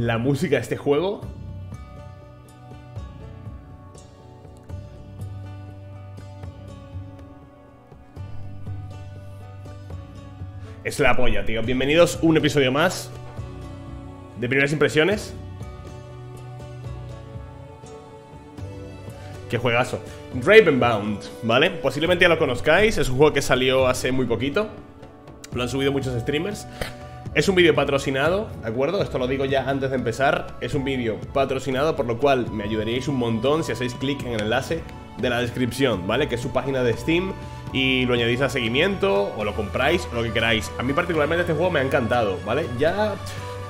la música de este juego Es la polla, tío. Bienvenidos un episodio más de primeras impresiones. Qué juegazo. Ravenbound, ¿vale? Posiblemente ya lo conozcáis. Es un juego que salió hace muy poquito. Lo han subido muchos streamers. Es un vídeo patrocinado, ¿de acuerdo? Esto lo digo ya antes de empezar. Es un vídeo patrocinado, por lo cual me ayudaríais un montón si hacéis clic en el enlace de la descripción, ¿vale? Que es su página de Steam y lo añadís a seguimiento o lo compráis o lo que queráis. A mí particularmente este juego me ha encantado, ¿vale? Ya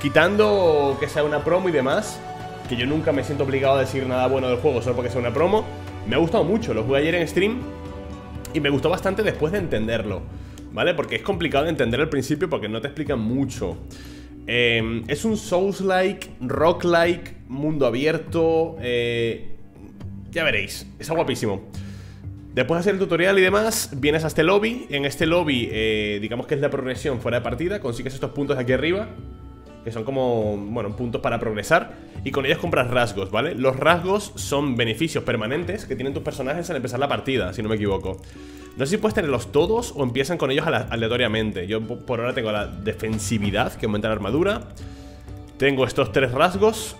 quitando que sea una promo y demás, que yo nunca me siento obligado a decir nada bueno del juego solo porque sea una promo, me ha gustado mucho. Lo jugué ayer en stream y me gustó bastante después de entenderlo, ¿vale? Porque es complicado de entender al principio porque no te explican mucho. Eh, es un Souls-like, rock-like, mundo abierto. Eh, ya veréis, está guapísimo. Después de hacer el tutorial y demás, vienes a este lobby. En este lobby, eh, digamos que es la progresión fuera de partida. Consigues estos puntos de aquí arriba, que son como, bueno, puntos para progresar. Y con ellos compras rasgos, ¿vale? Los rasgos son beneficios permanentes que tienen tus personajes al empezar la partida, si no me equivoco. No sé si puedes tenerlos todos o empiezan con ellos aleatoriamente. Yo por ahora tengo la defensividad, que aumenta la armadura. Tengo estos tres rasgos,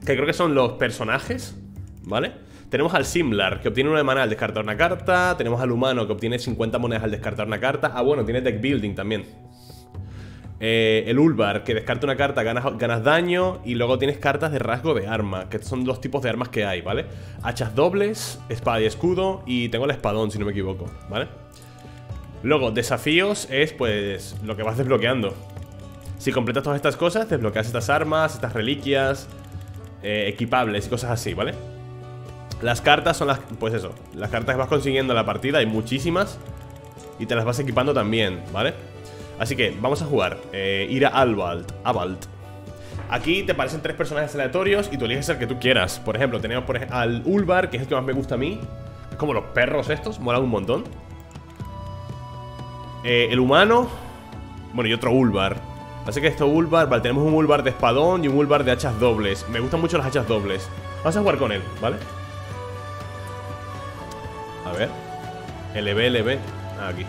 que creo que son los personajes, ¿vale? Tenemos al Simlar, que obtiene una de mana al descartar una carta. Tenemos al humano, que obtiene 50 monedas al descartar una carta. Ah, bueno, tiene deck building también. Eh, el Ulbar, que descarta una carta, ganas, ganas, daño. Y luego tienes cartas de rasgo de arma, que son los tipos de armas que hay, ¿vale? Hachas dobles, espada y escudo. Y tengo el espadón, si no me equivoco, ¿vale? Luego, desafíos es, pues, lo que vas desbloqueando. Si completas todas estas cosas, desbloqueas estas armas, estas reliquias, eh, equipables y cosas así, ¿vale? Las cartas son las... Pues eso, las cartas que vas consiguiendo en la partida, hay muchísimas Y te las vas equipando también, ¿vale? Así que vamos a jugar. Eh, Ir a Albalt, Abalt Aquí te aparecen tres personajes aleatorios y tú eliges el que tú quieras. Por ejemplo, tenemos por al Ulbar, que es el que más me gusta a mí. Es como los perros estos, mola un montón. Eh, El humano Bueno, y otro Ulbar Así que esto Ulbar, vale, tenemos un Ulbar de espadón y un Ulbar de hachas dobles. Me gustan mucho las hachas dobles. Vamos a jugar con él, ¿vale? A ver. LB, LB Aquí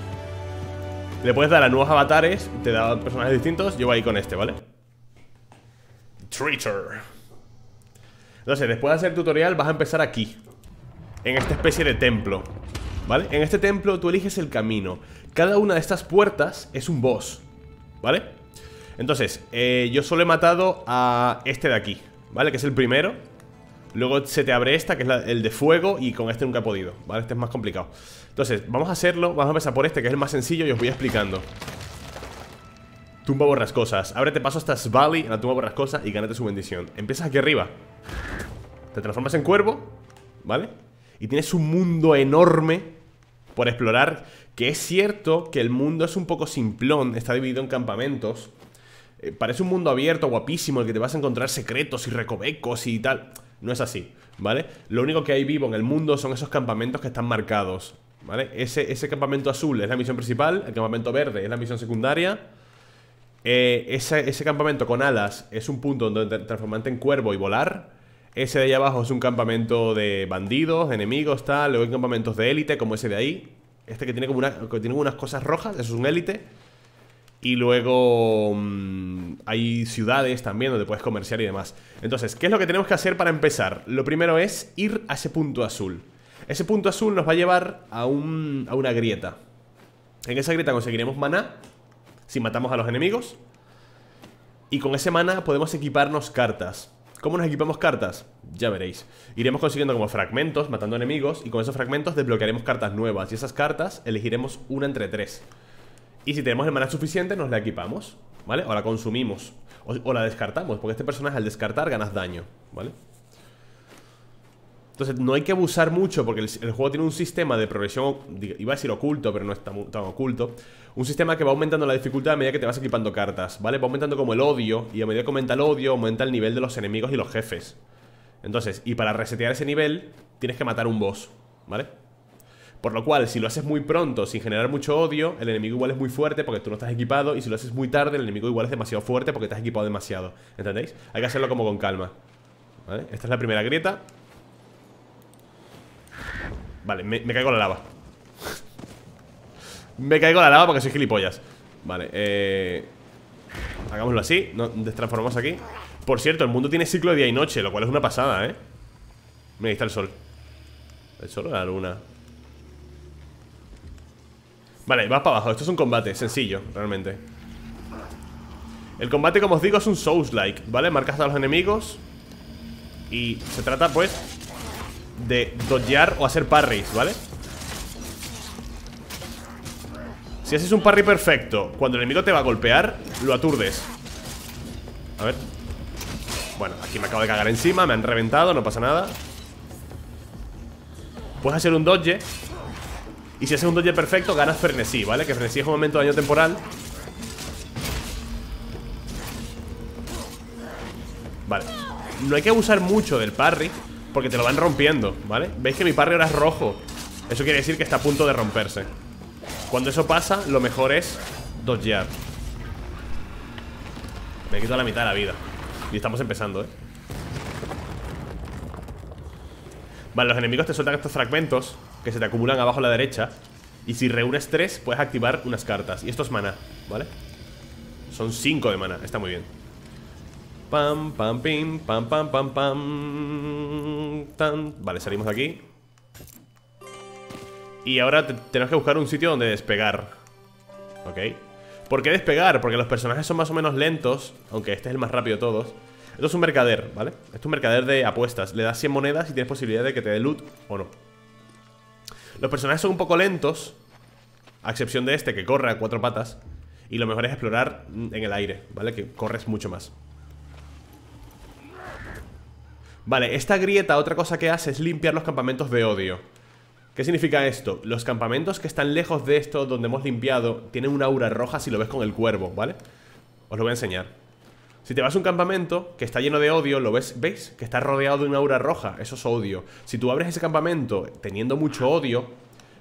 Le puedes dar a nuevos avatares Te da personajes distintos Yo voy ahí con este, ¿vale? Treacher Entonces, después de hacer el tutorial Vas a empezar aquí En esta especie de templo ¿Vale? En este templo tú eliges el camino Cada una de estas puertas es un boss ¿Vale? Entonces, eh, yo solo he matado a este de aquí ¿Vale? Que es el primero Luego se te abre esta, que es el de fuego Y con este nunca he podido, ¿vale? Este es más complicado Entonces, vamos a hacerlo Vamos a empezar por este, que es el más sencillo Y os voy explicando. Tumba borrascosas. Ábrete paso hasta Svali en la tumba borrascosa Y gánate su bendición. Empiezas aquí arriba. Te transformas en cuervo ¿Vale? Y tienes un mundo enorme Por explorar Que es cierto que el mundo es un poco simplón Está dividido en campamentos. Eh, Parece un mundo abierto, guapísimo El que te vas a encontrar secretos y recovecos y tal. No es así, ¿vale? Lo único que hay vivo en el mundo son esos campamentos que están marcados, ¿vale? Ese, ese campamento azul es la misión principal, el campamento verde es la misión secundaria. Eh, ese, ese, campamento con alas es un punto donde transformarte en cuervo y volar. Ese de ahí abajo es un campamento de bandidos, enemigos, tal. Luego hay campamentos de élite, como ese de ahí. Este que tiene como una, que tiene unas cosas rojas, eso es un élite. Y luego mmm, hay ciudades también donde puedes comerciar y demás. Entonces, ¿qué es lo que tenemos que hacer para empezar? Lo primero es ir a ese punto azul. Ese punto azul nos va a llevar a, un, a una grieta. En esa grieta conseguiremos maná si matamos a los enemigos. Y con ese maná podemos equiparnos cartas. ¿Cómo nos equipamos cartas? Ya veréis. Iremos consiguiendo como fragmentos, matando enemigos, y con esos fragmentos desbloquearemos cartas nuevas. Y esas cartas elegiremos una entre tres. Y si tenemos el mana suficiente, nos la equipamos, ¿vale? O la consumimos. O, o, la descartamos, porque este personaje al descartar ganas daño, ¿vale? Entonces no hay que abusar mucho porque el, juego tiene un sistema de progresión, iba a decir oculto, pero no es tan, oculto Un sistema que va aumentando la dificultad a medida que te vas equipando cartas, ¿vale? Va aumentando como el odio y a medida que aumenta el odio aumenta el nivel de los enemigos y los jefes Entonces, y para resetear ese nivel tienes que matar un boss, ¿vale? Por lo cual, si lo haces muy pronto, sin generar mucho odio, el enemigo igual es muy fuerte porque tú no estás equipado. Y si lo haces muy tarde, el enemigo igual es demasiado fuerte porque has equipado demasiado. ¿Entendéis? Hay que hacerlo como con calma. ¿Vale? Esta es la primera grieta. Vale, me, caigo la lava. me caigo la lava porque soy gilipollas. Vale, eh... Hagámoslo así, nos transformamos aquí Por cierto, el mundo tiene ciclo de día y noche Lo cual es una pasada, ¿eh? Mira, ahí está el sol El sol o la luna Vale, vas para abajo Esto es un combate, sencillo, realmente El combate, como os digo, es un Souls-like ¿Vale? Marcas a los enemigos Y se trata, pues De dodgear o hacer parries, ¿vale? Si haces un parry perfecto Cuando el enemigo te va a golpear Lo aturdes. A ver. Bueno, aquí me acabo de cagar encima Me han reventado, no pasa nada. Puedes hacer un dodge. Y si haces un dodge perfecto Ganas frenesí, ¿vale? Que frenesí es un momento de daño temporal. Vale. No hay que abusar mucho del parry Porque te lo van rompiendo, ¿vale? ¿Veis que mi parry ahora es rojo? Eso quiere decir que está a punto de romperse cuando eso pasa, lo mejor es dodgear Me quito la mitad de la vida Y estamos empezando, ¿eh? Vale, los enemigos te sueltan estos fragmentos Que se te acumulan abajo a la derecha Y si reúnes tres, puedes activar unas cartas Y esto es mana, ¿vale? Son cinco de mana, está muy bien Pam, pam, pim, pam, pam, pam, pam Vale, salimos de aquí y ahora tenemos que buscar un sitio donde despegar ¿Ok? ¿Por qué despegar? Porque los personajes son más o menos lentos Aunque este es el más rápido de todos Esto es un mercader, ¿vale? Esto es un mercader de apuestas Le das 100 monedas y tienes posibilidad de que te dé loot o no Los personajes son un poco lentos A excepción de este que corre a cuatro patas Y lo mejor es explorar en el aire, ¿vale? Que corres mucho más Vale, esta grieta otra cosa que hace es limpiar los campamentos de odio ¿Qué significa esto? Los campamentos que están lejos de esto, donde hemos limpiado, tienen una aura roja si lo ves con el cuervo, ¿vale? Os lo voy a enseñar. Si te vas a un campamento que está lleno de odio, ¿lo ves? ¿Veis? Que está rodeado de una aura roja. Eso es odio. Si tú abres ese campamento teniendo mucho odio,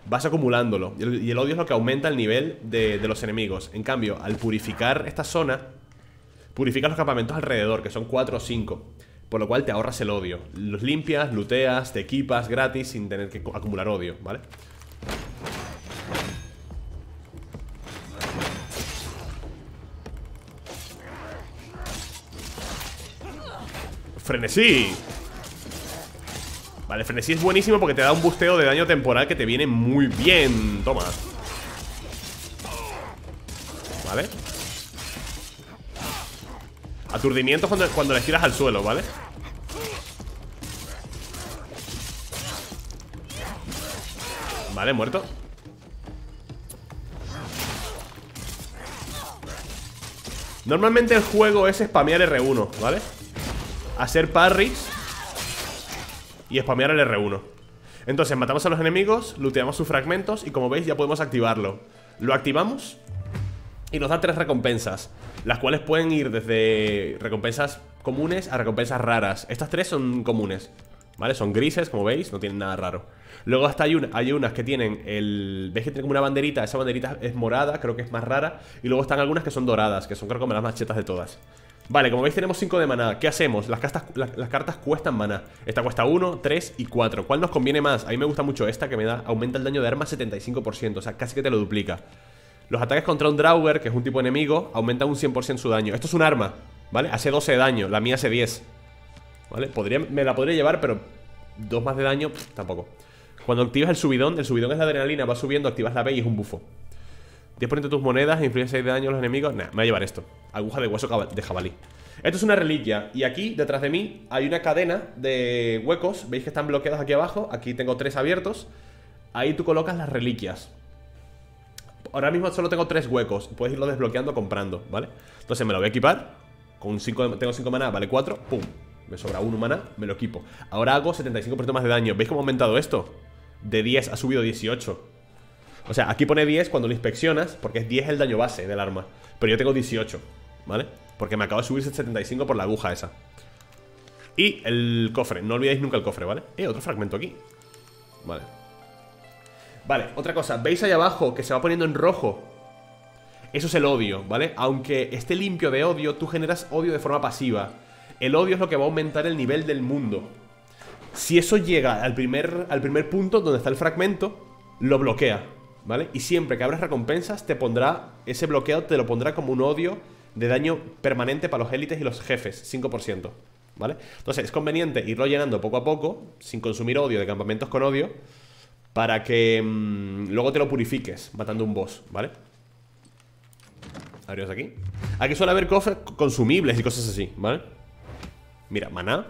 vas acumulándolo. Y el, odio es lo que aumenta el nivel de, de los enemigos. En cambio, al purificar esta zona, purificas los campamentos alrededor, que son 4 o 5. Por lo cual te ahorras el odio. Los limpias, luteas, te equipas gratis Sin tener que acumular odio, ¿vale? Frenesí. Vale, frenesí es buenísimo porque te da un busteo de daño temporal que te viene muy bien. Toma. Vale Aturdimiento cuando, cuando le tiras al suelo, ¿vale? Vale, muerto Normalmente el juego es spamear R1, ¿vale? Hacer parries Y spamear el R1 Entonces matamos a los enemigos Looteamos sus fragmentos Y como veis ya podemos activarlo Lo activamos Y nos da tres recompensas las cuales pueden ir desde recompensas comunes a recompensas raras. Estas tres son comunes, ¿vale? Son grises, como veis, no tienen nada raro. Luego hasta hay, hay unas que tienen el... ¿Veis que tiene como una banderita? Esa banderita es morada, creo que es más rara. Y luego están algunas que son doradas, que son creo que las más chetas de todas. Vale, como veis tenemos 5 de maná ¿Qué hacemos? Las, cartas, las, cartas cuestan maná Esta cuesta 1, 3 y 4 ¿Cuál nos conviene más? A mí me gusta mucho esta que me da Aumenta el daño de arma 75% O sea, casi que te lo duplica los ataques contra un Draugr, que es un tipo enemigo, aumentan un 100% su daño. Esto es un arma, ¿vale? Hace 12 de daño, la mía hace 10. ¿Vale? Podría, me la podría llevar, pero dos más de daño, tampoco. Cuando activas el subidón, el subidón es la adrenalina, va subiendo, activas la B y es un bufo. 10% de tus monedas, inflige 6 de daño a los enemigos. Nah, me va a llevar esto. Aguja de hueso de jabalí. Esto es una reliquia. Y aquí, detrás de mí, hay una cadena de huecos. ¿Veis que están bloqueados aquí abajo? Aquí tengo tres abiertos. Ahí tú colocas las reliquias. Ahora mismo solo tengo tres huecos. Puedes irlo desbloqueando comprando, ¿vale? Entonces me lo voy a equipar Con cinco, Tengo 5 maná, vale 4 Pum. Me sobra 1 maná, me lo equipo. Ahora hago 75% más de daño. ¿Veis cómo ha aumentado esto? De 10 ha subido 18 O sea, aquí pone 10 cuando lo inspeccionas Porque es 10 el daño base del arma. Pero yo tengo 18, ¿vale? Porque me acabo de subir 75 por la aguja esa. Y el cofre. No olvidéis nunca el cofre, ¿vale? Eh, otro fragmento aquí. Vale Vale, otra cosa, ¿veis ahí abajo que se va poniendo en rojo? Eso es el odio, ¿vale? Aunque esté limpio de odio, tú generas odio de forma pasiva El odio es lo que va a aumentar el nivel del mundo Si eso llega al primer, al primer punto donde está el fragmento Lo bloquea, ¿vale? Y siempre que abras recompensas te pondrá, ese bloqueo te lo pondrá como un odio de daño permanente para los élites y los jefes, 5%, ¿vale? Entonces es conveniente irlo llenando poco a poco, sin consumir odio de campamentos con odio para que mm, luego te lo purifiques matando un boss, ¿vale? Abrimos aquí Aquí suele haber cofres consumibles y cosas así, ¿vale? Mira, maná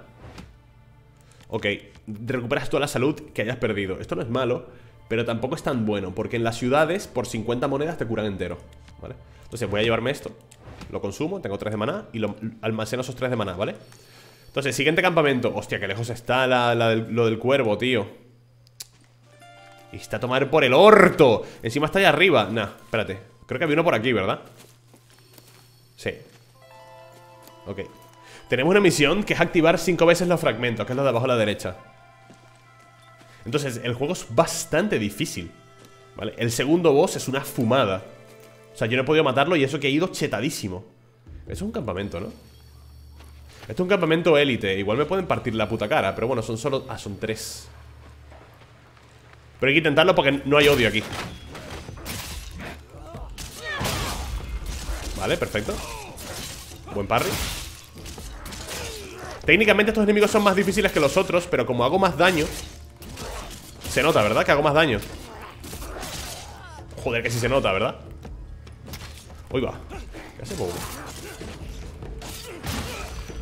Ok, recuperas toda la salud que hayas perdido Esto no es malo, pero tampoco es tan bueno Porque en las ciudades, por 50 monedas te curan entero ¿Vale? Entonces voy a llevarme esto Lo consumo, tengo 3 de maná Y lo almaceno esos 3 de maná, ¿vale? Entonces, siguiente campamento Hostia, que lejos está lo del cuervo, tío y está a tomar por el orto. Encima está ahí arriba. Nah, espérate. Creo que había uno por aquí, ¿verdad? Sí. Ok. Tenemos una misión que es activar cinco veces los fragmentos Que es lo de abajo a la derecha. Entonces, el juego es bastante difícil ¿Vale? El segundo boss es una fumada. O sea, yo no he podido matarlo y eso que he ido chetadísimo. Eso es un campamento, ¿no? Esto es un campamento élite. Igual me pueden partir la puta cara Pero bueno, son solo... Ah, son tres pero hay que intentarlo porque no hay odio aquí. Vale, perfecto. Buen parry. Técnicamente estos enemigos son más difíciles que los otros Pero como hago más daño Se nota, ¿verdad? Que hago más daño. Joder, que sí se nota, ¿verdad? Uy, va. ¿Qué hace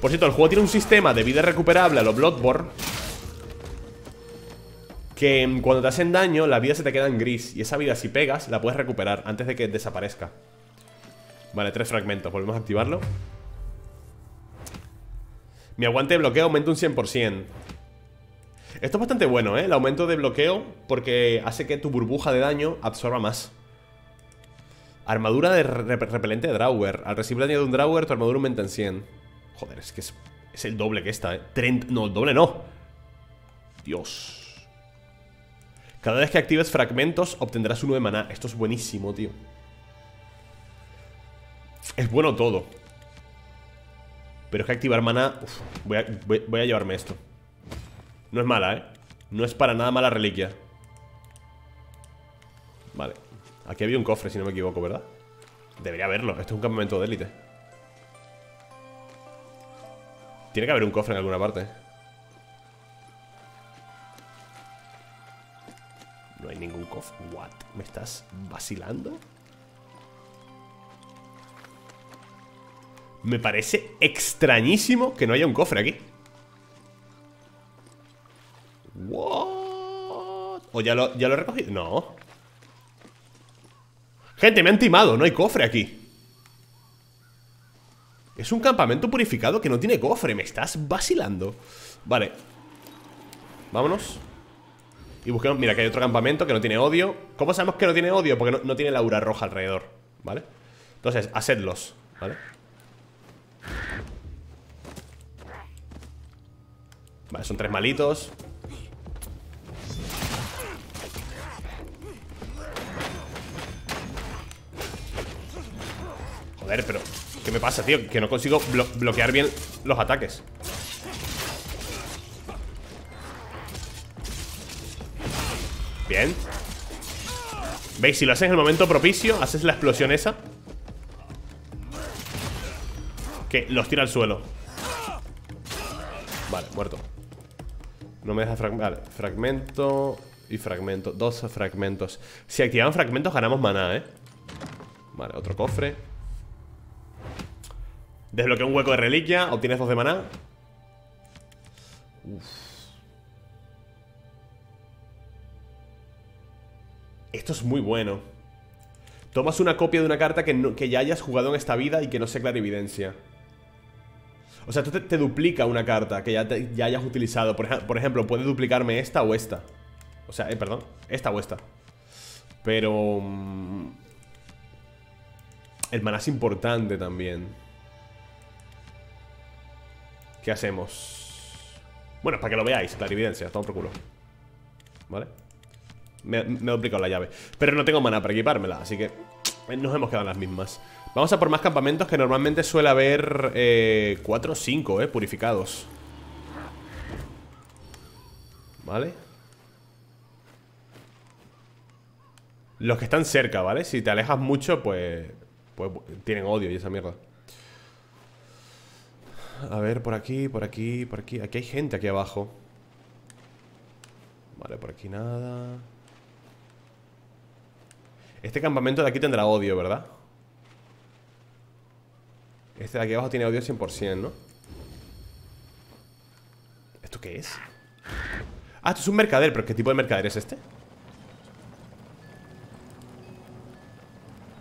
Por cierto, el juego tiene un sistema de vida recuperable a los Bloodborne que cuando te hacen daño, la vida se te queda en gris. Y esa vida, si pegas, la puedes recuperar antes de que desaparezca. Vale, tres fragmentos. Volvemos a activarlo. Mi aguante de bloqueo aumenta un 100%. Esto es bastante bueno, ¿eh? El aumento de bloqueo porque hace que tu burbuja de daño absorba más. Armadura de repelente de Draugr. Al recibir daño de un Draugr, tu armadura aumenta en 100. Joder, es que es, el doble que esta, ¿eh? no, el doble no. Dios. Cada vez que actives fragmentos obtendrás uno de maná. Esto es buenísimo, tío. Es bueno todo. Pero es que activar maná voy, a, voy, a llevarme esto. No es mala, ¿eh? No es para nada mala reliquia. Vale. Aquí había un cofre, si no me equivoco, ¿verdad? Debería haberlo, esto es un campamento de élite. Tiene que haber un cofre en alguna parte No hay ningún cofre. What? ¿Me estás vacilando? Me parece extrañísimo que no haya un cofre aquí. What? ¿O ya lo, ya lo he recogido? No. Gente, me han timado. No hay cofre aquí. Es un campamento purificado que no tiene cofre. Me estás vacilando. Vale. Vámonos. Y busquemos, mira que hay otro campamento que no tiene odio ¿Cómo sabemos que no tiene odio? Porque no, tiene la aura roja alrededor, ¿vale? Entonces, hacedlos, ¿vale? Vale, son tres malitos Joder, pero ¿Qué me pasa, tío? Que no consigo bloquear bien los ataques Bien. ¿Veis? Si lo haces en el momento propicio Haces la explosión esa. Que los tira al suelo. Vale, muerto. No me deja fragmentar Vale, fragmento y fragmento Dos fragmentos. Si activan fragmentos ganamos maná, ¿eh? Vale, otro cofre. Desbloquea un hueco de reliquia Obtienes dos de maná. Uf Esto es muy bueno. Tomas una copia de una carta que, ya hayas jugado en esta vida y que no sea clarividencia. O sea, tú te, duplica una carta que ya, ya hayas utilizado. Por, por, ejemplo, puede duplicarme esta o esta. O sea, eh, perdón, esta o esta. Pero... Mm, el maná es importante también. ¿Qué hacemos? Bueno, para que lo veáis, clarividencia, todo por culo. ¿Vale? Me, me he duplicado la llave. Pero no tengo mana para equipármela, así que Nos hemos quedado en las mismas. Vamos a por más campamentos que normalmente suele haber eh, 4 o 5, eh, purificados. Vale Los que están cerca, ¿vale? Si te alejas mucho, pues Pues tienen odio y esa mierda. A ver, por aquí, por aquí, por aquí. Aquí hay gente aquí abajo. Vale, por aquí nada Este campamento de aquí tendrá odio, ¿verdad? Este de aquí abajo tiene odio 100%, ¿no? ¿Esto qué es? Ah, esto es un mercader, pero ¿qué tipo de mercader es este?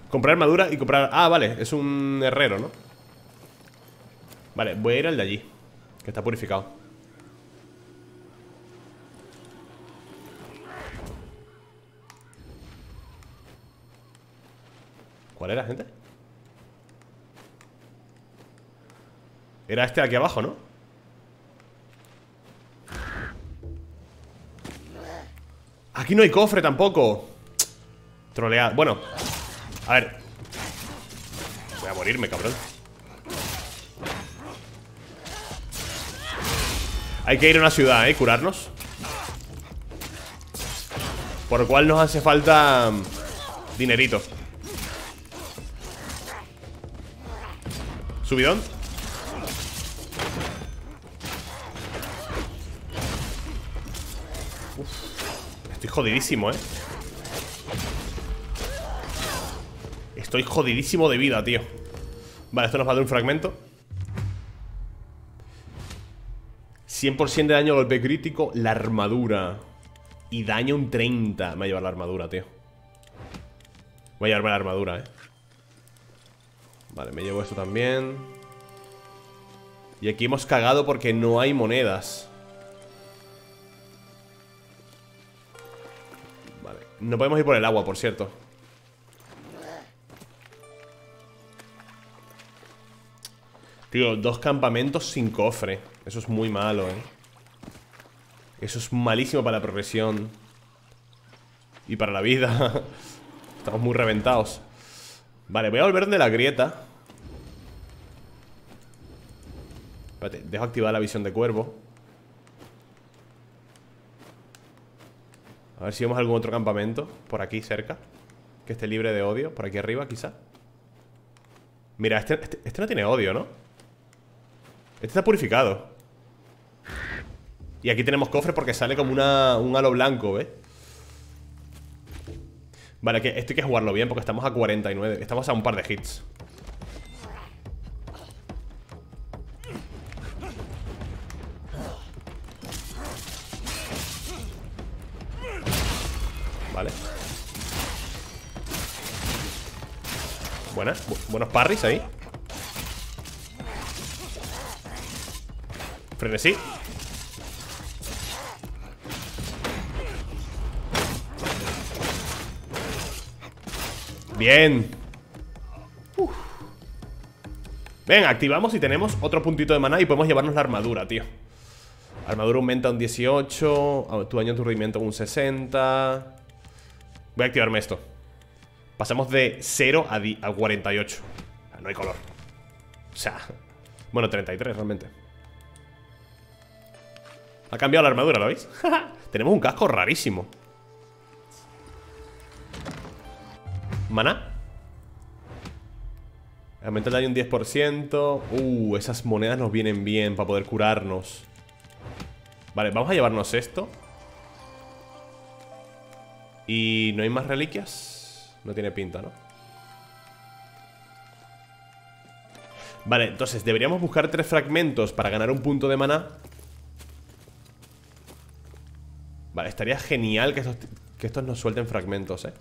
Comprar armadura y comprar... Ah, vale, es un herrero, ¿no? Vale, voy a ir al de allí Que está purificado ¿Cuál era, gente? Era este de aquí abajo, ¿no? Aquí no hay cofre tampoco Troleado Bueno A ver Voy a morirme, cabrón Hay que ir a una ciudad, ¿eh? Curarnos Por lo cual nos hace falta mm, Dinerito Subidón. Estoy jodidísimo, ¿eh? Estoy jodidísimo de vida, tío. Vale, esto nos va a dar un fragmento. 100% de daño golpe crítico La armadura. Y daño un 30 Me va a llevar la armadura, tío. Voy a llevarme la armadura, eh Vale, me llevo esto también. Y aquí hemos cagado porque no hay monedas. Vale, no podemos ir por el agua, por cierto. Tío, dos campamentos sin cofre. Eso es muy malo, eh. Eso es malísimo para la progresión. Y para la vida. Estamos muy reventados Vale, voy a volver de la grieta Espérate, dejo activada la visión de cuervo A ver si vemos algún otro campamento Por aquí cerca Que esté libre de odio, por aquí arriba quizá Mira, este, este, este no tiene odio, ¿no? Este está purificado Y aquí tenemos cofre porque sale como una, un halo blanco, ¿ves? Vale, que esto hay que jugarlo bien porque estamos a 49 Estamos a un par de hits. Vale. Buenas, buenos parries ahí. Frenesí Bien. Ven, activamos y tenemos otro puntito de maná Y podemos llevarnos la armadura, tío. Armadura aumenta un 18 Tu daño tu rendimiento un 60 Voy a activarme esto. Pasamos de 0 a, a 48 No hay color. O sea, bueno, 33 realmente. Ha cambiado la armadura, ¿lo veis? Tenemos un casco rarísimo Mana Aumenta el daño un 10% Uh, esas monedas nos vienen bien Para poder curarnos Vale, vamos a llevarnos esto ¿Y no hay más reliquias? No tiene pinta, ¿no? Vale, entonces deberíamos buscar tres fragmentos Para ganar un punto de mana Vale, estaría genial que estos, que estos nos suelten fragmentos, ¿eh?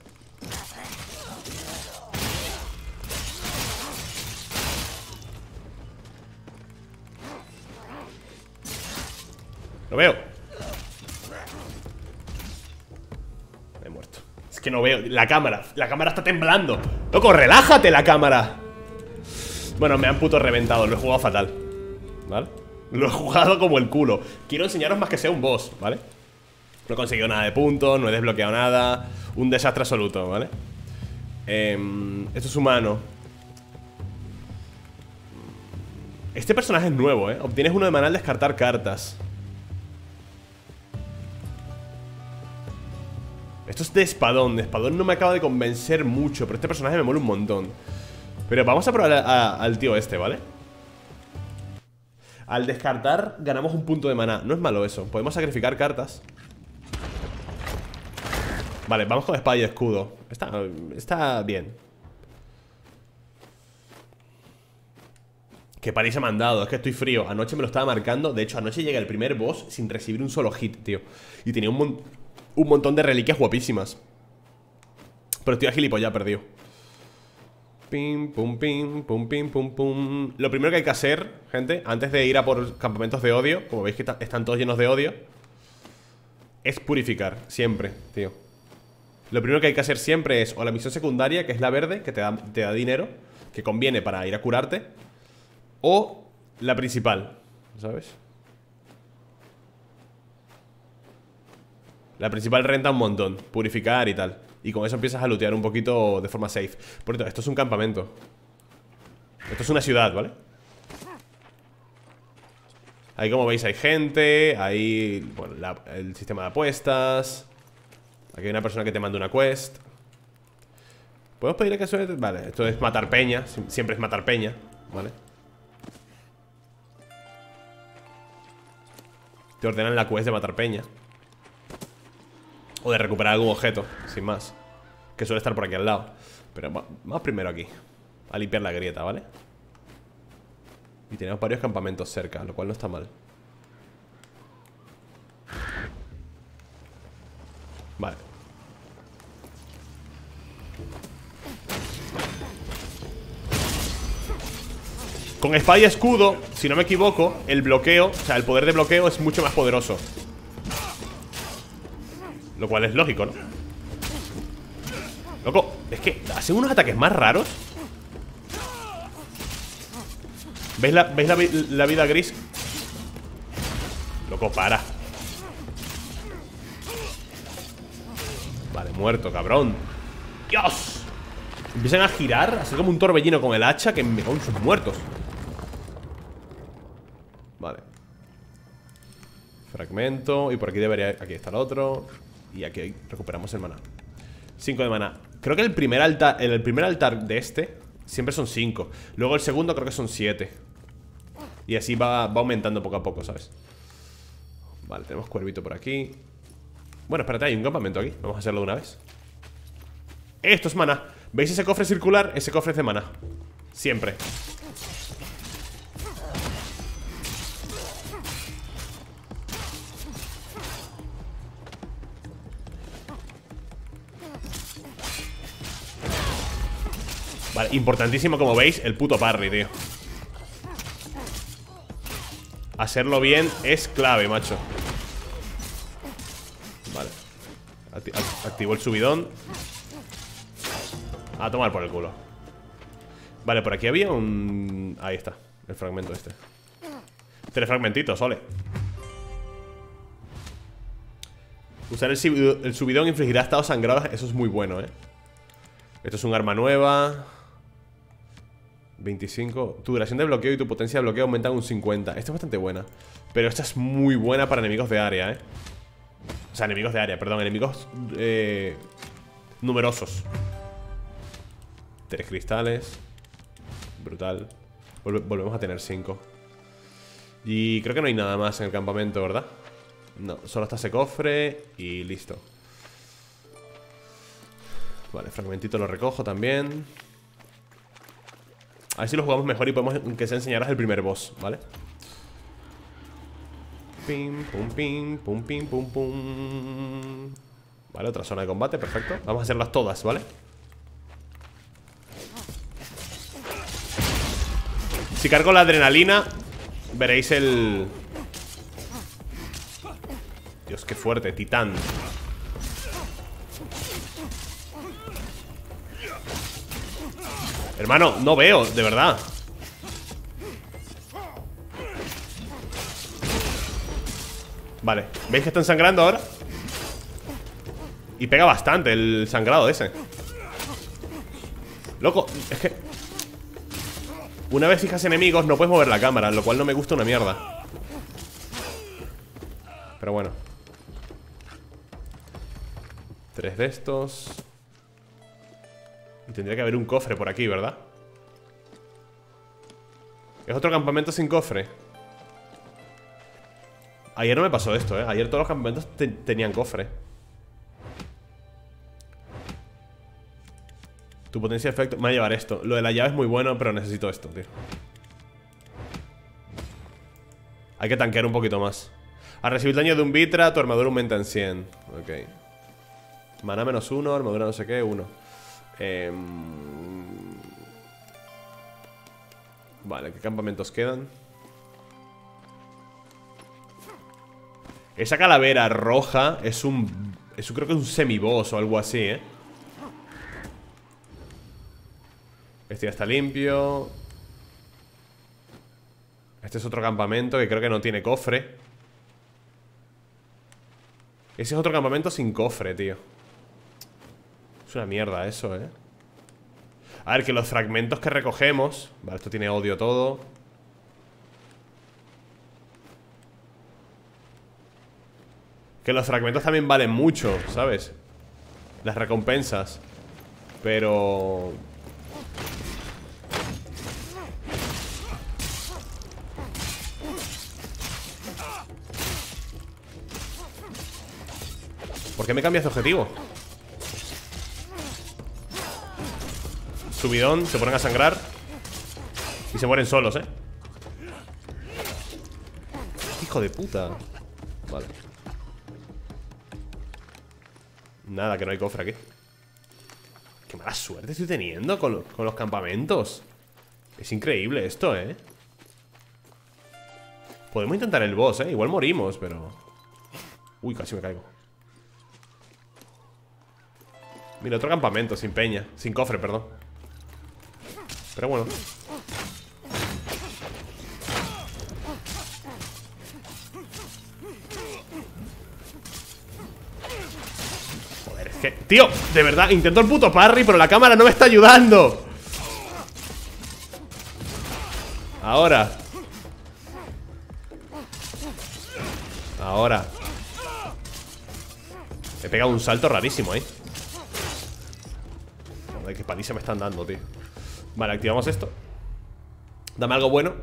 Lo veo. Me he muerto. Es que no veo, la cámara. La cámara está temblando. Loco, relájate la cámara. Bueno, me han puto reventado, lo he jugado fatal. ¿Vale? Lo he jugado como el culo. Quiero enseñaros más que sea un boss, ¿vale? No he conseguido nada de puntos, no he desbloqueado nada. Un desastre absoluto, ¿vale? Em, esto es humano. Este personaje es nuevo, ¿eh? Obtienes uno de maná al descartar cartas Esto es de espadón. De espadón no me acaba de convencer mucho Pero este personaje me mola un montón. Pero vamos a probar al tío este, ¿vale? Al descartar ganamos un punto de maná. No es malo eso, podemos sacrificar cartas. Vale, vamos con espada y escudo. Está, está bien. Que París ha mandado, es que estoy frío. Anoche me lo estaba marcando. De hecho, anoche llega el primer boss sin recibir un solo hit, tío. Y tenía un, un montón de reliquias guapísimas. Pero estoy a gilipollas, perdido. Pim, pum, pim, pum, pim, pum, pum. Lo primero que hay que hacer, gente Antes de ir a por campamentos de odio Como veis que están todos llenos de odio Es purificar, siempre, tío. Lo primero que hay que hacer siempre es o la misión secundaria, que es la verde, que te da, te da dinero, que conviene para ir a curarte, o la principal, ¿sabes? La principal renta un montón, purificar y tal. Y con eso empiezas a lootear un poquito de forma safe. Por cierto, esto es un campamento. Esto es una ciudad, ¿vale? Ahí como veis hay gente, hay bueno, el sistema de apuestas Aquí hay una persona que te manda una quest ¿Podemos pedirle que suene? Vale, esto es matar peña Siempre es matar peña, ¿vale? Te ordenan la quest de matar peña O de recuperar algún objeto, sin más Que suele estar por aquí al lado. Pero vamos primero aquí A limpiar la grieta, ¿vale? Y tenemos varios campamentos cerca Lo cual no está mal. Vale. Con espada y escudo, si no me equivoco El bloqueo, o sea, el poder de bloqueo es mucho más poderoso Lo cual es lógico, ¿no? Loco, es que hacen unos ataques más raros ¿Veis la, ¿veis la vida gris? Loco, para Vale, muerto, cabrón ¡Dios! Empiezan a girar, así como un torbellino con el hacha Que me cago sus muertos Vale Fragmento Y por aquí debería... Aquí está el otro Y aquí recuperamos el maná. 5 de maná. Creo que el primer altar El primer altar de este Siempre son 5 Luego el segundo creo que son 7 Y así va, va aumentando poco a poco, ¿sabes? Vale, tenemos cuervito por aquí. Bueno, espérate, hay un campamento aquí. Vamos a hacerlo de una vez. Esto es mana ¿Veis ese cofre circular? Ese cofre es de mana Siempre Vale, importantísimo como veis El puto parry, tío. Hacerlo bien es clave, macho. Activo el subidón. A tomar por el culo. Vale, por aquí había un... Ahí está, el fragmento este. Tres fragmentitos, ole. Usar el, subidón infligirá estados sangrados Eso es muy bueno, eh. Esto es un arma nueva 25 Tu duración de bloqueo y tu potencia de bloqueo aumentan un 50 Esta es bastante buena Pero esta es muy buena para enemigos de área, eh o sea, enemigos de área, perdón, enemigos eh, numerosos. Tres cristales. Brutal. volvemos a tener cinco. Y creo que no hay nada más en el campamento, ¿verdad? No, solo está ese cofre y listo. Vale, fragmentito lo recojo también. A ver si lo jugamos mejor y podemos que se enseñaras el primer boss, ¿vale? Pim, pum, pim, pum, pim, pum, pum. Vale, otra zona de combate, perfecto. Vamos a hacerlas todas, ¿vale? Si cargo la adrenalina, veréis el... Dios, qué fuerte, titán. Hermano, no veo, de verdad. Vale, ¿veis que están sangrando ahora? Y pega bastante el sangrado ese. Loco, es que Una vez fijas enemigos no puedes mover la cámara Lo cual no me gusta una mierda. Pero bueno. Tres de estos Tendría que haber un cofre por aquí, ¿verdad? Es otro campamento sin cofre. Ayer no me pasó esto, ¿eh? Ayer todos los campamentos tenían cofre. Tu potencia de efecto... Me va a llevar esto. Lo de la llave es muy bueno, pero necesito esto, tío. Hay que tanquear un poquito más. Al recibir daño de un Vitra, tu armadura aumenta en 100 Ok. Mana menos uno, armadura no sé qué, uno eh... Vale, ¿qué campamentos quedan? Esa calavera roja es un... Eso creo que es un semiboss o algo así, ¿eh? Este ya está limpio Este es otro campamento que creo que no tiene cofre Ese es otro campamento sin cofre, tío Es una mierda eso, ¿eh? A ver, que los fragmentos que recogemos Vale, esto tiene odio todo Que los fragmentos también valen mucho, ¿sabes? Las recompensas Pero... ¿Por qué me cambias de objetivo? Subidón, se ponen a sangrar Y se mueren solos, ¿eh? Hijo de puta Vale Nada, que no hay cofre aquí Qué mala suerte estoy teniendo con, con los campamentos Es increíble esto, ¿eh? Podemos intentar el boss, ¿eh? Igual morimos, pero... Uy, casi me caigo Mira, otro campamento, sin peña Sin cofre, perdón pero bueno. Joder, es que... Tío, de verdad, intento el puto parry Pero la cámara no me está ayudando. Ahora. Ahora. He pegado un salto rarísimo ahí. Joder, qué paliza me están dando, tío Vale, activamos esto. Dame algo bueno.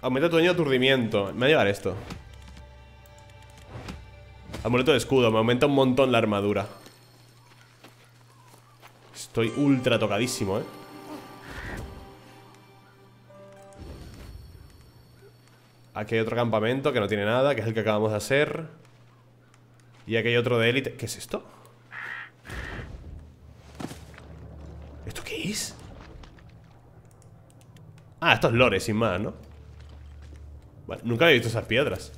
Aumenta tu daño de aturdimiento. Me va a llevar esto. Amuleto de escudo. Me aumenta un montón la armadura. Estoy ultra tocadísimo, eh. Aquí hay otro campamento que no tiene nada Que es el que acabamos de hacer. Y aquí hay otro de élite. ¿Qué es esto? Ah, estos lores, sin más, ¿no? Nunca había visto esas piedras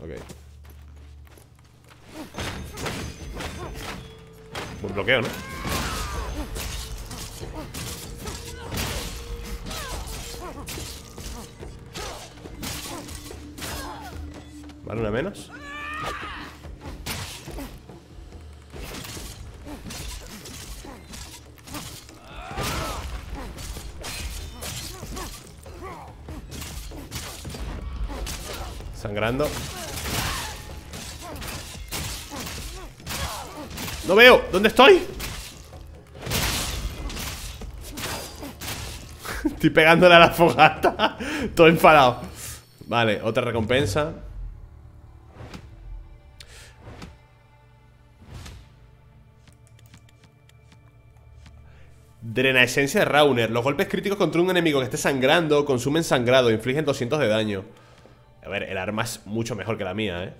Ok bloqueo, ¿no? Vale, una menos No veo, ¿dónde estoy? estoy pegándole a la fogata. Todo enfadado. Vale, otra recompensa. Drena esencia de Rauner. Los golpes críticos contra un enemigo que esté sangrando Consumen sangrado, infligen 200 de daño a ver, el arma es mucho mejor que la mía, ¿eh?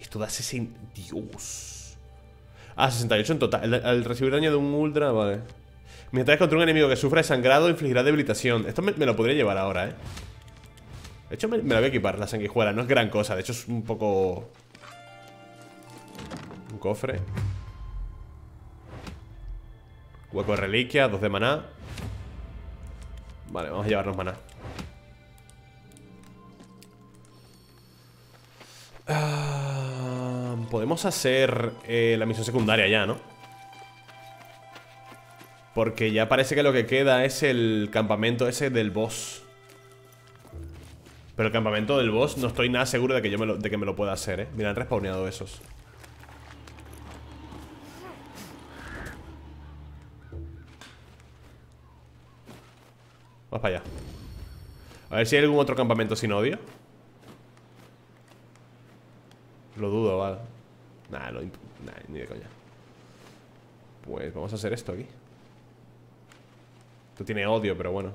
Esto da 60... Dios. Ah, 68 en total. Al recibir daño de un ultra, vale. Mientras contra un enemigo que sufra sangrado, infligirá debilitación. Esto me, lo podría llevar ahora, ¿eh? De hecho, me, me, la voy a equipar, la sanguijuela. No es gran cosa. De hecho, es un poco... Un cofre. Hueco de reliquia, dos de maná. Vale, vamos a llevarnos maná. Podemos hacer eh, la misión secundaria ya, ¿no? Porque ya parece que lo que queda es el campamento ese del boss Pero el campamento del boss no estoy nada seguro de que, yo me lo, de que me lo pueda hacer, ¿eh? Mira, han respawneado esos Vamos para allá A ver si hay algún otro campamento sin odio Lo dudo, vale Nah, no, nah, ni de coña. Pues vamos a hacer esto aquí. Esto tiene odio, pero bueno.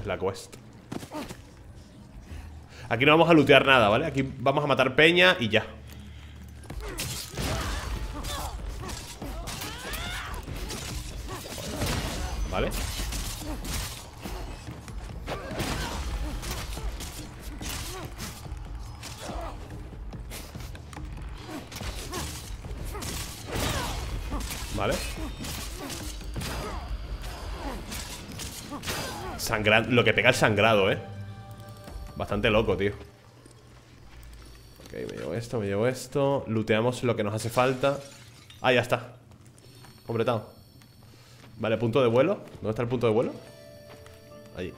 Es la quest. Aquí no vamos a lootear nada, ¿vale? Aquí vamos a matar peña y ya. Vale lo que pega el sangrado, ¿eh? Bastante loco, tío. Ok, me llevo esto, me llevo esto. Looteamos lo que nos hace falta. Ah, ya está. Completado. Vale, punto de vuelo. ¿Dónde está el punto de vuelo? Allí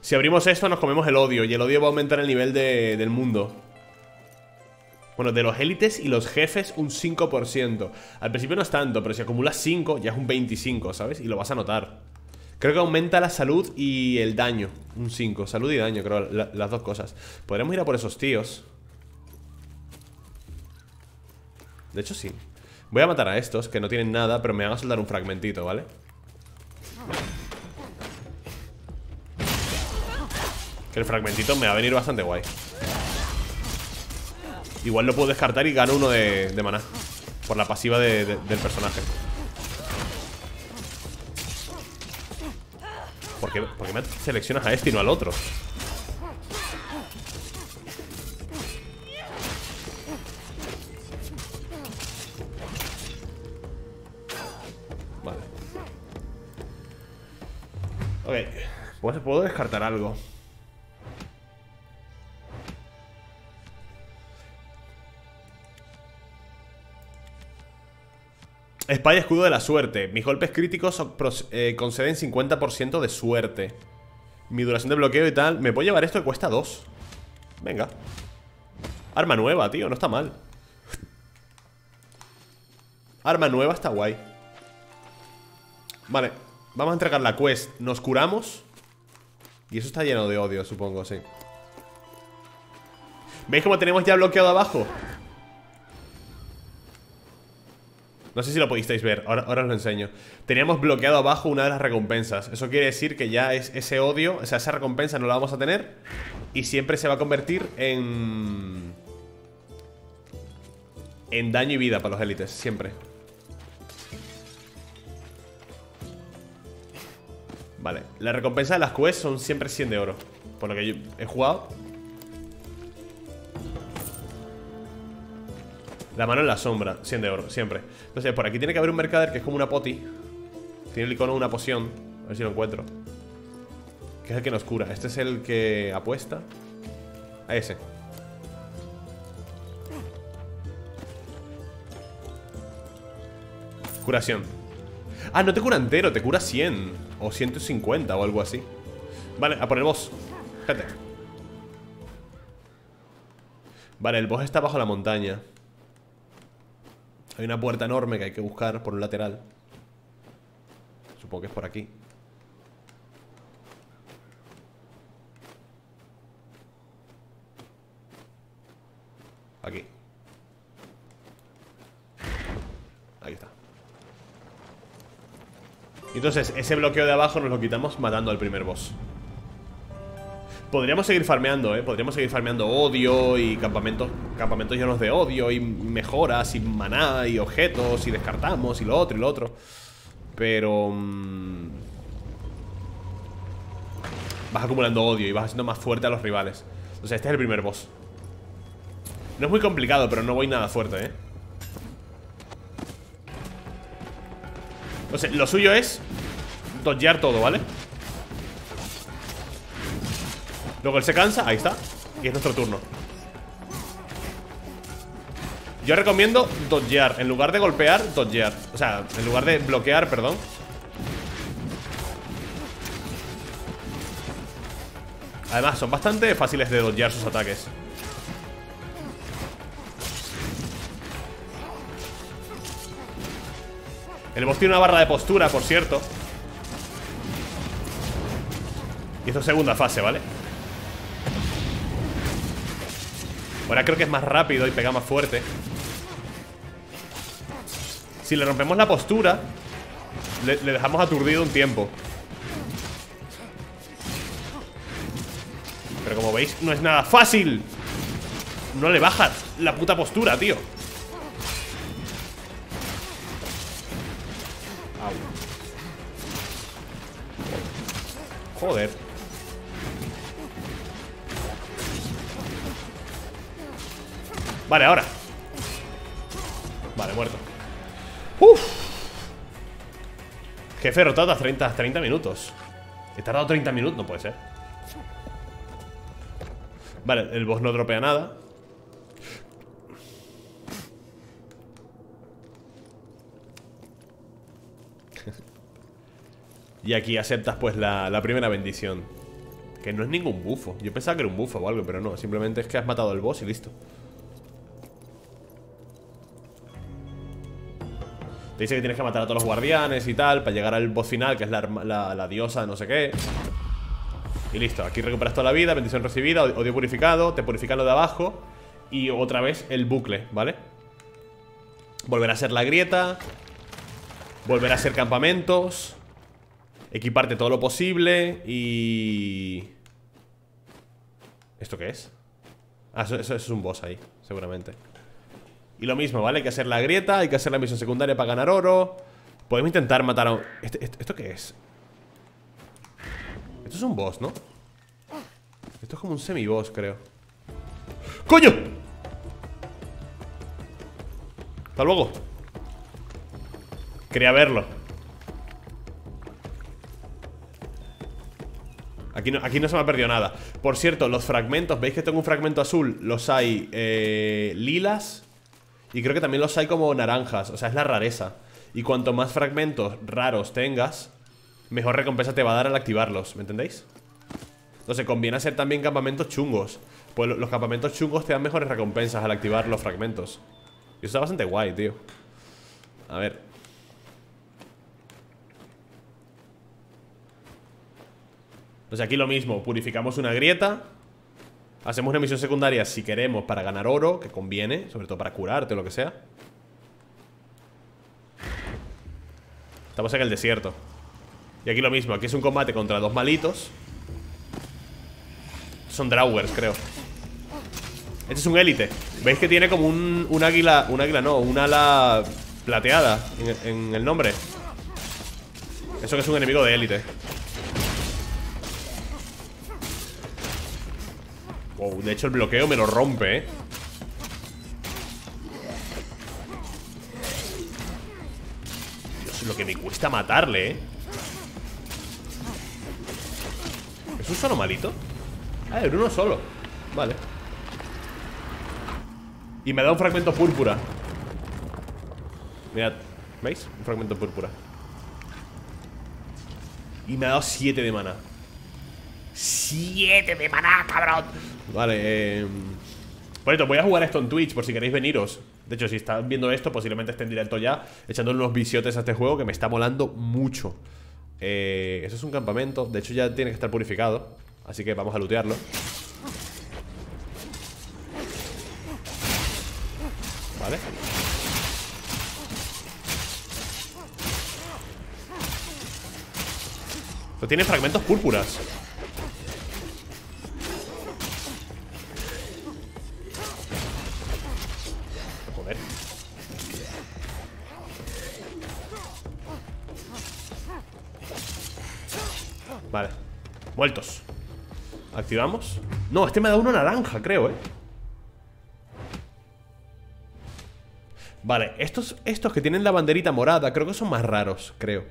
Si abrimos esto nos comemos el odio Y el odio va a aumentar el nivel del mundo. Bueno, de los élites y los jefes un 5% Al principio no es tanto, pero si acumulas 5 ya es un 25, ¿sabes? Y lo vas a notar Creo que aumenta la salud y el daño Un 5, salud y daño, creo, las dos cosas. Podremos ir a por esos tíos. De hecho sí. Voy a matar a estos, que no tienen nada Pero me van a soltar un fragmentito, ¿vale? Que el fragmentito me va a venir bastante guay. Igual lo puedo descartar y gano uno de, de maná Por la pasiva del personaje ¿Por qué, me seleccionas a este y no al otro? Vale Ok Pues puedo descartar algo Espada y escudo de la suerte. Mis golpes críticos eh, conceden 50% de suerte. Mi duración de bloqueo y tal. Me puedo llevar esto que cuesta 2. Venga. Arma nueva, tío. No está mal. Arma nueva está guay. Vale. Vamos a entregar la quest. Nos curamos. Y eso está lleno de odio, supongo, sí. ¿Veis cómo tenemos ya bloqueado abajo? No sé si lo podisteis ver, ahora, os lo enseño. Teníamos bloqueado abajo una de las recompensas. Eso quiere decir que ya es ese odio O sea, esa recompensa no la vamos a tener Y siempre se va a convertir en... En daño y vida para los élites, siempre. Vale, la recompensa de las quests son siempre 100 de oro Por lo que yo he jugado La mano en la sombra, 100 de oro, siempre. Entonces, por aquí tiene que haber un mercader que es como una poti. Tiene el icono de una poción A ver si lo encuentro. Que es el que nos cura. Este es el que apuesta. A ese. Curación. Ah, no te cura entero, te cura 100 O 150 o algo así. Vale, a por el boss Vale, el boss está bajo la montaña hay una puerta enorme que hay que buscar por un lateral. Supongo que es por aquí. Aquí. Ahí está. Entonces, ese bloqueo de abajo nos lo quitamos matando al primer boss. Podríamos seguir farmeando, ¿eh? Podríamos seguir farmeando odio y campamentos Campamentos llenos de odio y mejoras y maná y objetos y descartamos y lo otro y lo otro Pero... Mmm, vas acumulando odio y vas haciendo más fuerte a los rivales O sea, este es el primer boss No es muy complicado, pero no voy nada fuerte, ¿eh? O sea, lo suyo es Dodgear todo, ¿vale? Luego él se cansa, ahí está. Y es nuestro turno. Yo recomiendo dodgear. En lugar de golpear, dodgear. O sea, en lugar de bloquear, perdón. Además, son bastante fáciles de dodgear sus ataques. El boss tiene una barra de postura, por cierto. Y esto es segunda fase, ¿vale? Ahora creo que es más rápido y pega más fuerte. Si le rompemos la postura le, dejamos aturdido un tiempo. Pero como veis, no es nada fácil. No le bajas la puta postura, tío. Joder Vale, ahora. Vale, muerto. Uf. Jefe rotado a 30, 30 minutos. He tardado 30 minutos, no puede ser. Vale, el boss no dropea nada. Y aquí aceptas pues la, la primera bendición. Que no es ningún bufo. Yo pensaba que era un bufo o algo, pero no. Simplemente es que has matado al boss y listo Te dice que tienes que matar a todos los guardianes y tal Para llegar al boss final, que es la, diosa no sé qué Y listo, aquí recuperas toda la vida Bendición recibida, odio purificado Te purifican lo de abajo Y otra vez el bucle, ¿vale? Volverá a ser la grieta Volverá a ser campamentos Equiparte todo lo posible Y... ¿Esto qué es? Ah, eso es un boss ahí, seguramente y lo mismo, ¿vale? Hay que hacer la grieta, hay que hacer la misión secundaria para ganar oro Podemos intentar matar a un... ¿Este, este, esto qué es? Esto es un boss, ¿no? Esto es como un semi-boss, creo ¡Coño! Hasta luego Quería verlo Aquí no, aquí no se me ha perdido nada Por cierto, los fragmentos ¿Veis que tengo un fragmento azul? Los hay eh, lilas y creo que también los hay como naranjas, o sea, es la rareza. Y cuanto más fragmentos raros tengas, mejor recompensa te va a dar al activarlos, ¿me entendéis? Entonces conviene hacer también campamentos chungos. Pues los campamentos chungos te dan mejores recompensas al activar los fragmentos. Y eso está bastante guay, tío. A ver. Entonces aquí lo mismo, purificamos una grieta Hacemos una misión secundaria si queremos para ganar oro, que conviene, sobre todo para curarte o lo que sea. Estamos en el desierto. Y aquí lo mismo, aquí es un combate contra dos malitos. Son Drawers, creo. Este es un élite. ¿Veis que tiene como un, águila? Un águila no, un ala plateada en el nombre. Eso que es un enemigo de élite. Wow, de hecho el bloqueo me lo rompe, ¿eh? Dios, lo que me cuesta matarle, ¿eh? ¿Es un solo malito? Ah, era uno solo Vale Y me da un fragmento púrpura Mirad, ¿veis? Un fragmento púrpura Y me ha dado 7 de mana 7 de maná, cabrón. Vale, eh... Por esto, voy a jugar esto en Twitch por si queréis veniros. De hecho, si están viendo esto, posiblemente estén en directo ya Echando unos visiotes a este juego que me está molando mucho. Eh, Eso es un campamento De hecho, ya tiene que estar purificado Así que vamos a lootearlo. Vale. Esto tiene fragmentos púrpuras Muertos Activamos No, este me da uno naranja, creo, eh Vale, estos, estos que tienen la banderita morada Creo que son más raros, creo.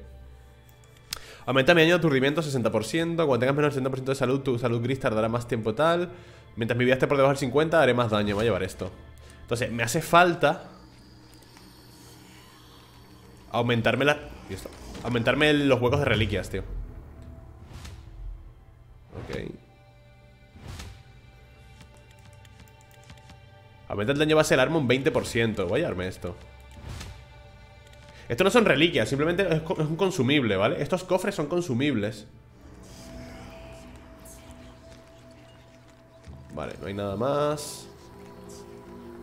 Aumenta mi año de aturdimiento 60% Cuando tengas menos del 60% de salud Tu salud gris tardará más tiempo tal. Mientras mi vida esté por debajo del 50 Haré más daño, voy a llevar esto. Entonces, me hace falta Aumentarme la... Aumentarme los huecos de reliquias, tío Ok. Aumenta el daño base del arma un 20% Voy a llevarme esto. Esto no son reliquias, simplemente es un consumible, ¿vale? Estos cofres son consumibles. Vale, no hay nada más.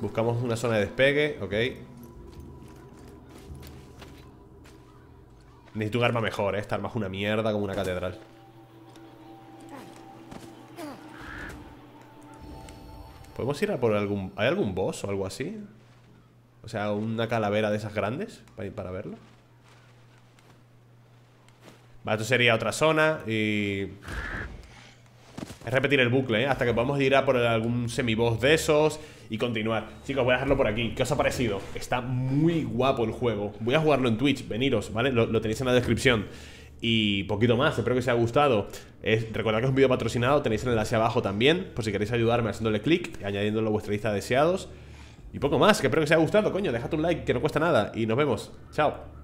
Buscamos una zona de despegue, ok. Necesito un arma mejor, ¿eh? Esta arma es una mierda como una catedral ¿Podemos ir a por algún... ¿Hay algún boss o algo así? O sea, una calavera de esas grandes Para, para verlo Vale, esto sería otra zona Y... Es repetir el bucle, ¿eh? Hasta que podamos ir a por algún semiboss de esos y continuar. Chicos, voy a dejarlo por aquí. ¿Qué os ha parecido? Está muy guapo el juego. Voy a jugarlo en Twitch, veniros, ¿vale? Lo, tenéis en la descripción. Y poquito más, espero que os haya gustado. Es, recordad que es un vídeo patrocinado, tenéis el enlace abajo también, por si queréis ayudarme haciéndole clic y añadiéndolo a vuestra lista de deseados. Y poco más, que espero que os haya gustado, coño, dejad un like, que no cuesta nada. Y nos vemos. Chao.